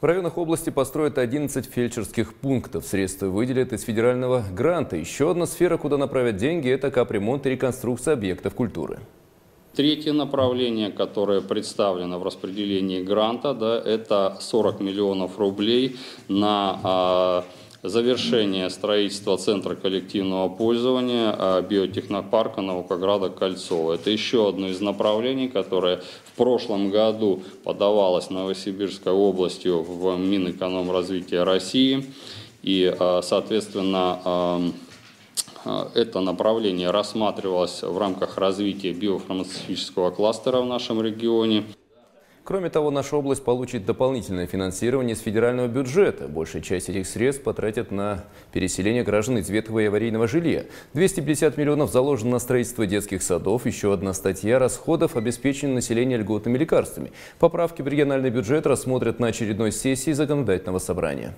В районах области построят 11 фельдшерских пунктов. Средства выделят из федерального гранта. Еще одна сфера, куда направят деньги – это капремонт и реконструкция объектов культуры. Третье направление, которое представлено в распределении гранта, да, это 40 миллионов рублей на а, завершение строительства Центра коллективного пользования а, биотехнопарка Наукограда Кольцова. Это еще одно из направлений, которое в прошлом году подавалось Новосибирской областью в Минэкономразвития России. И, а, соответственно, а, это направление рассматривалось в рамках развития биофармацевтического кластера в нашем регионе. Кроме того, наша область получит дополнительное финансирование из федерального бюджета. Большая часть этих средств потратят на переселение граждан из ветхого и аварийного жилья. 250 миллионов заложено на строительство детских садов. Еще одна статья расходов обеспечения населения льготными лекарствами. Поправки в региональный бюджет рассмотрят на очередной сессии законодательного собрания.